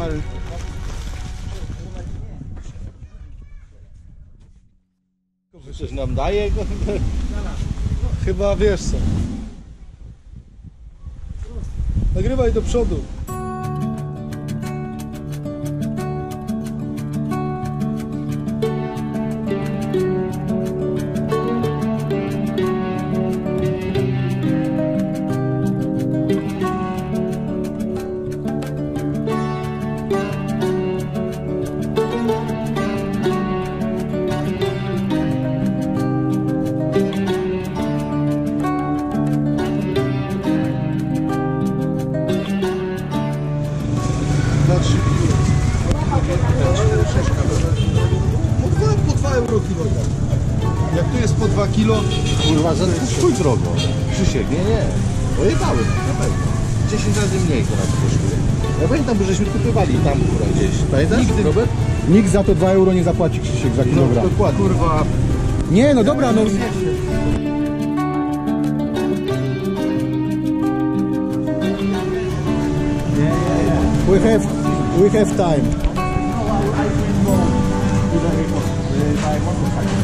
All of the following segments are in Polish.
Mary. Przecież nam daje go. Chyba wiesz co. Nagrywaj do przodu. Jak tu jest po 2 kilo, Kurwa, za twój drogo. Krzysiek, nie, nie. Pojechałem, na pewno. 10 razy mniej teraz kosztuje. Ja pamiętam, że żeśmy kupywali tam kurwa gdzieś. Pamiętasz, Nigdy- Robert? Nikt za to 2 euro nie zapłaci Krzysiek za No, kilogram. dokładnie. Kurwa. Nie, no dobra, no. We have, we have time. motorcycle.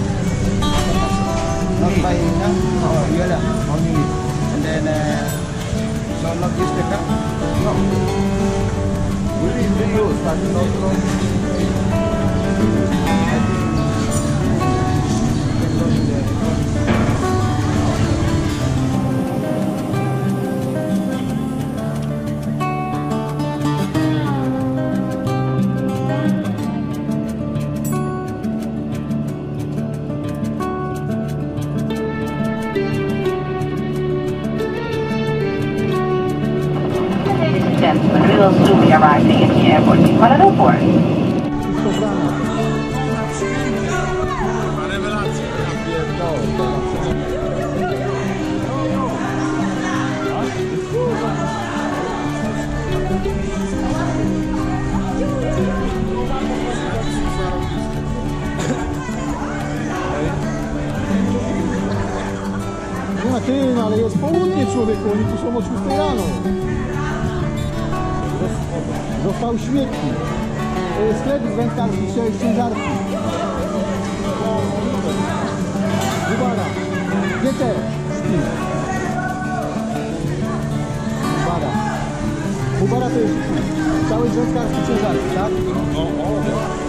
Not by no, no, Yola. Only. And then, uh, so not use the car? No. We will use, but not, not. Lumpur. No ty, no ale jest południe człowieku, oni tu są o 6 rano. Zos- Został śmietnik. Y, Sklep z wędkarski, chciałeś ciężarki. Wybara. Gdzie te? Śpi. Wybara. Wybara to jest cały wędkarski ciężarki, tak? Tu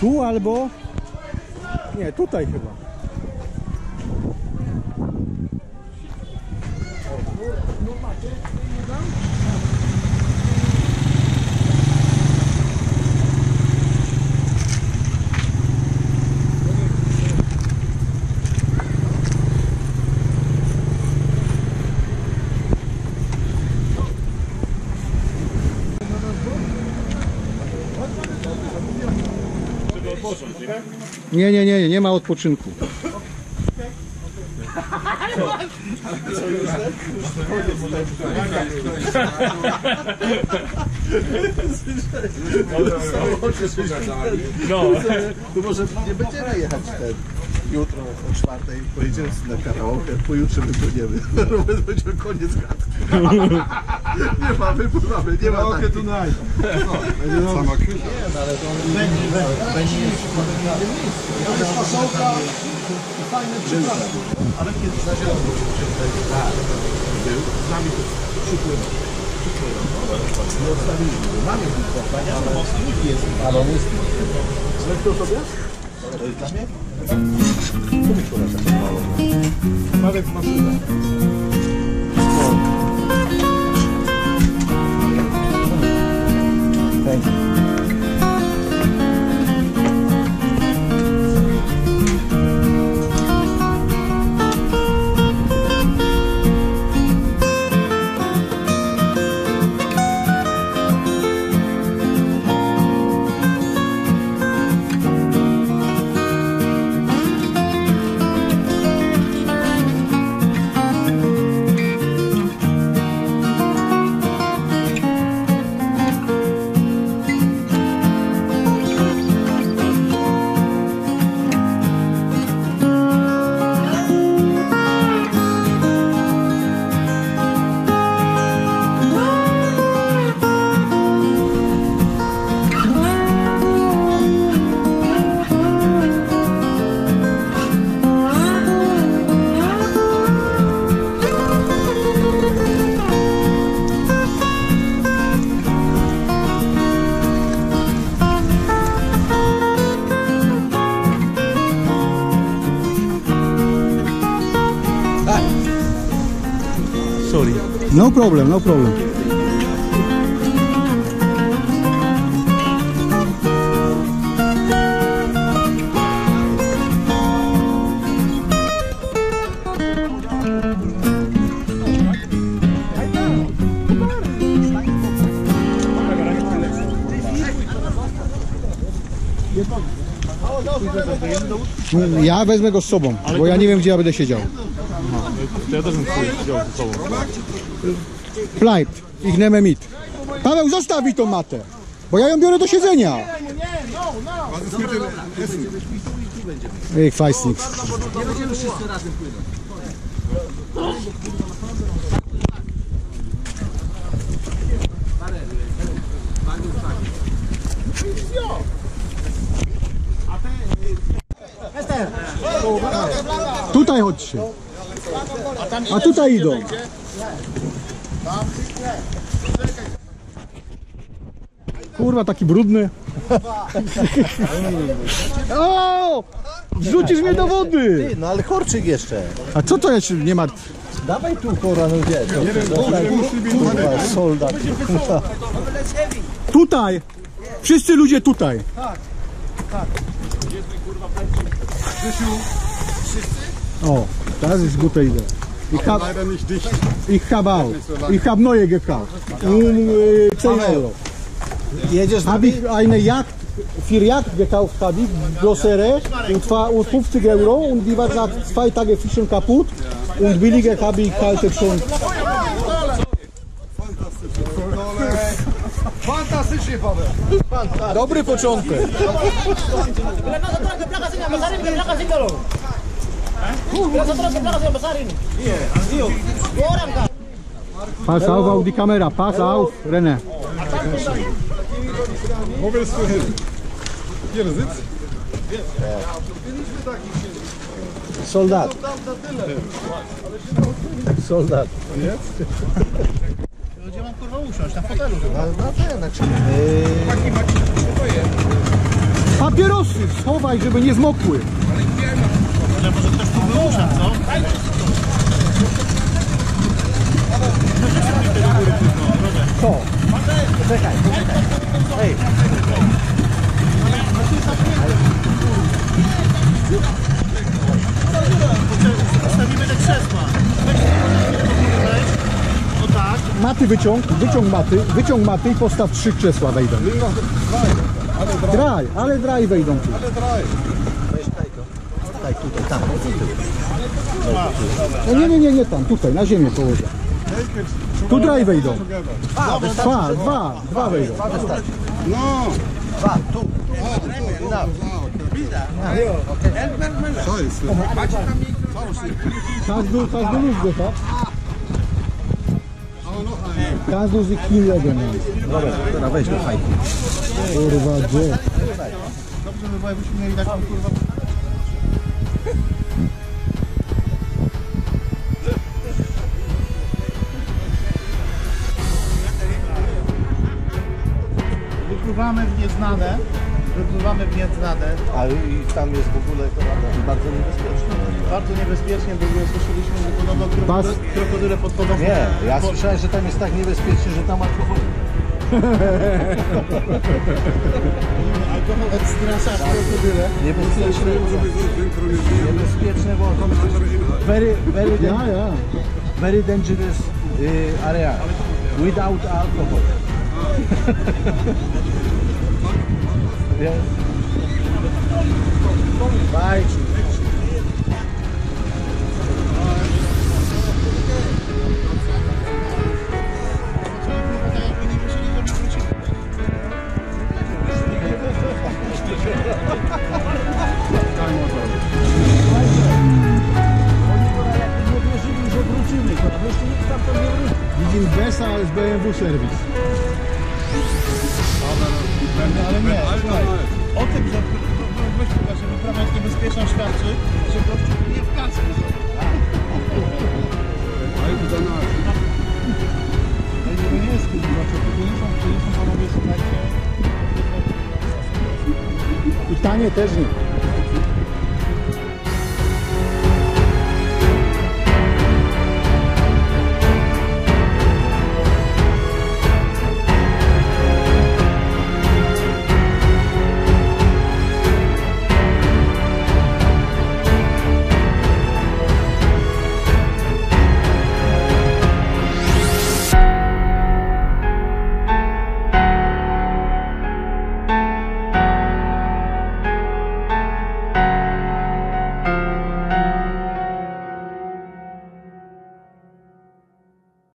Tu albo... Nie, tutaj chyba. Nie, nie, nie, nie, nie ma odpoczynku. Tu może nie będziemy jechać ten. Jutro o czwartej pojedziemy na karaoke, pojutrze wypłyniemy. Robert będzie koniec gadki. nie ma, wypływamy, nie ma karaoke tak. tonight. Sama Krysia. Jest fasolka i fajne przyprawy. Ale kiedy na zielony tak, był, z nami to przypłynął. Przypłynął. Nie odstawiliśmy go. Mamy tylko, ale ale on jest. Znasz to sobie? pero él también. Con mi corazón. Madre, más Problem, no problem. Ja wezmę go z sobą, bo ja nie wiem gdzie ja będę siedział. Ja też bym wziął ze sobą. Bleibt, ich nehme mit. Paweł, zostaw mi tą matę, bo ja ją biorę do siedzenia. Ich weiß nichts. Tutaj chodźcie. A tutaj idą. Kurwa, taki brudny. O! Wrzucisz mnie do wody! No ale korczyk jeszcze. A co to jeszcze nie martw? Dawaj tu kora, no gdzie? Kurwa, soldat. Tutaj! Wszyscy ludzie tutaj! O, das ist gute Idee. Ich hab, Leider nicht dicht. ich hab auch. Ich hab neue gekauft. Um äh, 10 Euro. Jedziesz Hab ich eine Jagd, vier Jagd gekauft habe ich, größere, und zwar um 50 Euro und die war nach zwei Tage Fischen kaputt und billige habe ich halt schon. Fantastycznie, Paweł. Dobry początek. Pass auf auf die Kamera, pass auf, René. Wo willst du hin? Hier, der Sitz? Soldat. Soldat. Gdzie mam kurwa usiąść? Na fotelu. Na ten, znaczy... Papierosy schowaj, żeby nie zmokły. Ale może ktoś tu wyłusza, co? Postawimy te krzesła. O tak. Maty wyciąg, wyciąg maty, wyciąg maty i postaw trzy krzesła wejdą. Draj, ale draj wejdą tu. Tutaj, tutaj, tam. No nie, nie, nie, nie tam, tutaj, na ziemię położę. Tu draj wejdą. Dwa, dwa, dwa wejdą. No, Dwa, tu. Du, kannst du Lust gehabt? Aber noch ein. Kannst du sich hinlegen. Dobra, teraz weź do fajki. Kurwa, gdzie? Dobrze by jakbyśmy mieli taką kurwa... nieznane. Wypływamy w nieznane. A i tam jest w ogóle bardzo niebezpieczne. Bardzo niebezpiecznie, bo słyszeliśmy, że podobno krokodyle, krokodyle podchodzą Nie, ja pod, słyszałem, że tam jest tak niebezpiecznie, że tam alkohol. alkohol odstrasza krokodyle. Niebezpieczne, niebezpieczne, Inhalte. very, very, dan- ja. very dangerous uh, area without alcohol. yes. Bye. Widzimy Besa, ale z BMW serwis. entende nenhum.